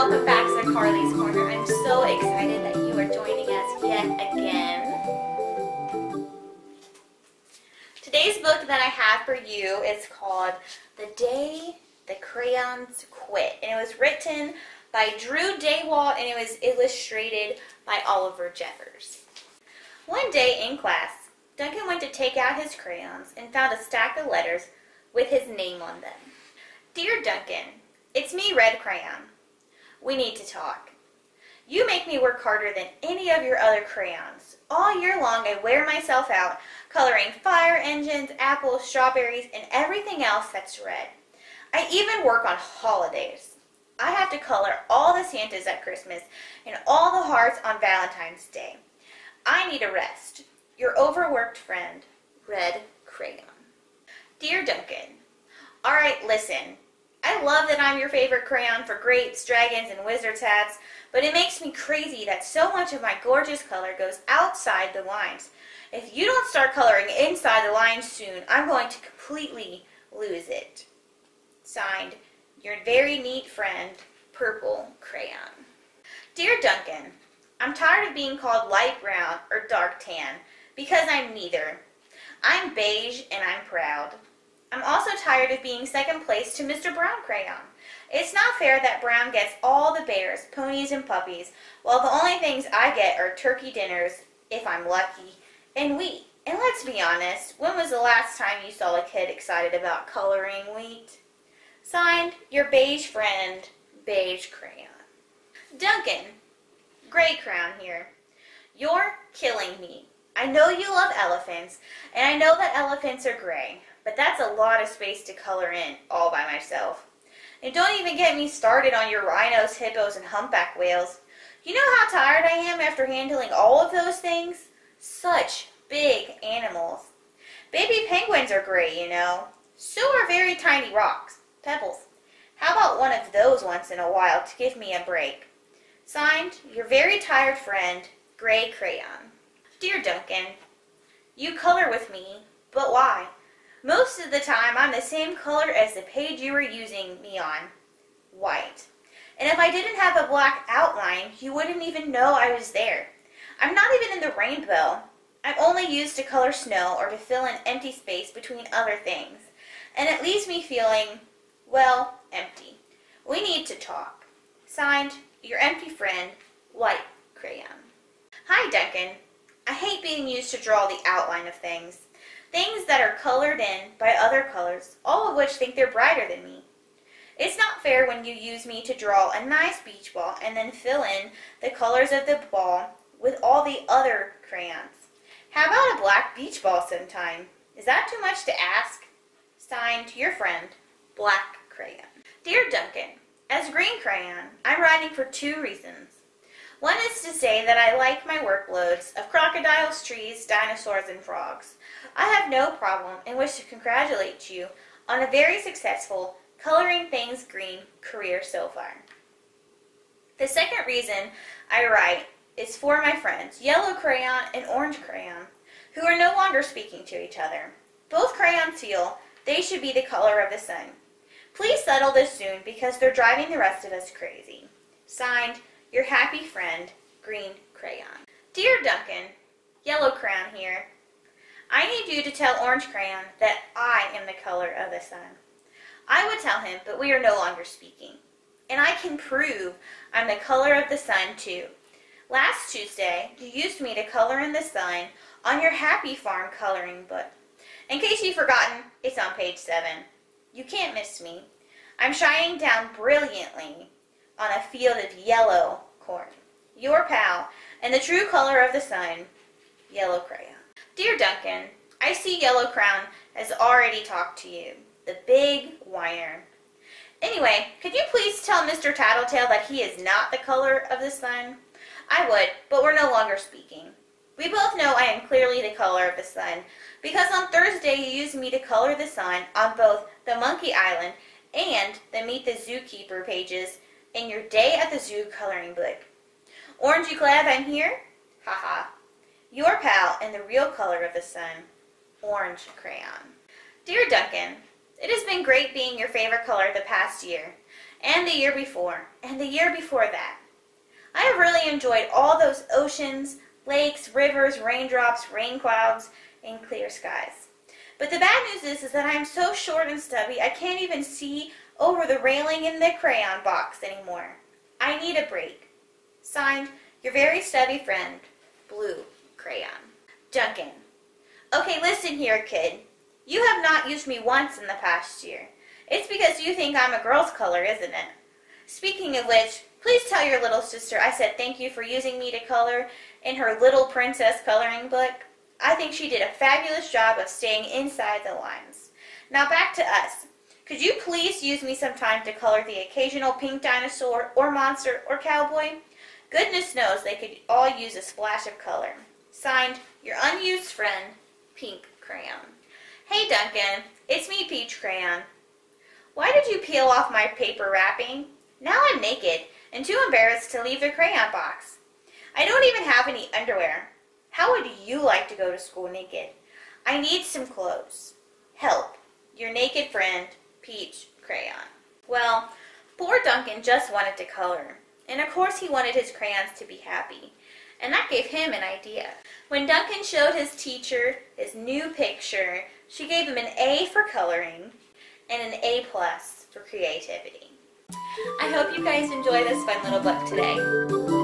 welcome back to Karlie's Korner. I'm so excited that you are joining us yet again. Today's book that I have for you is called The Day the Crayons Quit. And it was written by Drew Daywalt and it was illustrated by Oliver Jeffers. One day in class, Duncan went to take out his crayons and found a stack of letters with his name on them. Dear Duncan, it's me, Red Crayon. We need to talk. You make me work harder than any of your other crayons. All year long I wear myself out coloring fire engines, apples, strawberries, and everything else that's red. I even work on holidays. I have to color all the Santas at Christmas and all the hearts on Valentine's Day. I need a rest. Your overworked friend, Red Crayon. Dear Duncan, Alright, listen. I love that I'm your favorite crayon for grapes, dragons, and wizard's hats, but it makes me crazy that so much of my gorgeous color goes outside the lines. If you don't start coloring inside the lines soon, I'm going to completely lose it. Signed, your very neat friend, Purple Crayon. Dear Duncan, I'm tired of being called light brown or dark tan, because I'm neither. I'm beige and I'm proud. I'm also tired of being second place to Mr. Brown Crayon. It's not fair that Brown gets all the bears, ponies, and puppies, while the only things I get are turkey dinners, if I'm lucky, and wheat. And let's be honest, when was the last time you saw a kid excited about coloring wheat? Signed, your beige friend, Beige Crayon. Duncan, Gray Crayon here. You're killing me. I know you love elephants, and I know that elephants are gray, but that's a lot of space to color in all by myself. And don't even get me started on your rhinos, hippos, and humpback whales. You know how tired I am after handling all of those things? Such big animals. Baby penguins are gray, you know. So are very tiny rocks, pebbles. How about one of those once in a while to give me a break? Signed, your very tired friend, Gray Crayon. Dear Duncan, you color with me, but why? Most of the time, I'm the same color as the page you were using me on, white. And if I didn't have a black outline, you wouldn't even know I was there. I'm not even in the rainbow. I'm only used to color snow or to fill in empty space between other things. And it leaves me feeling, well, empty. We need to talk. Signed, your empty friend, White Crayon. Hi, Duncan. I hate being used to draw the outline of things. Things that are colored in by other colors, all of which think they're brighter than me. It's not fair when you use me to draw a nice beach ball and then fill in the colors of the ball with all the other crayons. How about a black beach ball sometime? Is that too much to ask? Signed, your friend, Black Crayon. Dear Duncan, as Green Crayon, I'm writing for two reasons. One is to say that I like my workloads of crocodiles, trees, dinosaurs, and frogs. I have no problem and wish to congratulate you on a very successful Coloring Things Green career so far. The second reason I write is for my friends, Yellow Crayon and Orange Crayon, who are no longer speaking to each other. Both crayons feel they should be the color of the sun. Please settle this soon because they're driving the rest of us crazy. Signed, your happy friend, Green Crayon. Dear Duncan, Yellow Crayon here. I need you to tell Orange Crayon that I am the color of the sun. I would tell him, but we are no longer speaking. And I can prove I'm the color of the sun too. Last Tuesday, you used me to color in the sun on your Happy Farm coloring book. In case you've forgotten, it's on page 7. You can't miss me. I'm shining down brilliantly on a field of yellow corn. Your pal, and the true color of the sun, Yellow Crayon. Dear Duncan, I see Yellow Crayon has already talked to you. The big wire. Anyway, could you please tell Mr. Tattletale that he is not the color of the sun? I would, but we're no longer speaking. We both know I am clearly the color of the sun, because on Thursday you used me to color the sun on both the Monkey Island and the Meet the Zookeeper pages in your Day at the Zoo coloring book. Orange, you glad I'm here? Haha. Your pal and the real color of the sun, orange crayon. Dear Duncan, it has been great being your favorite color the past year, and the year before, and the year before that. I have really enjoyed all those oceans, lakes, rivers, raindrops, rain clouds, and clear skies. But the bad news is, is that I'm so short and stubby I can't even see over the railing in the crayon box anymore. I need a break. Signed, your very stubby friend, Blue Crayon. Duncan. Okay, listen here, kid. You have not used me once in the past year. It's because you think I'm a girl's color, isn't it? Speaking of which, please tell your little sister I said thank you for using me to color in her Little Princess coloring book. I think she did a fabulous job of staying inside the lines. Now back to us. Could you please use me sometime to color the occasional pink dinosaur or monster or cowboy? Goodness knows they could all use a splash of color. Signed, your unused friend, Pink Crayon. Hey Duncan, it's me Peach Crayon. Why did you peel off my paper wrapping? Now I'm naked and too embarrassed to leave the crayon box. I don't even have any underwear. How would you like to go to school naked? I need some clothes. Help. Your naked friend, Peach Crayon. Well, poor Duncan just wanted to color. And of course he wanted his crayons to be happy. And that gave him an idea. When Duncan showed his teacher his new picture, she gave him an A for coloring and an A plus for creativity. I hope you guys enjoy this fun little book today.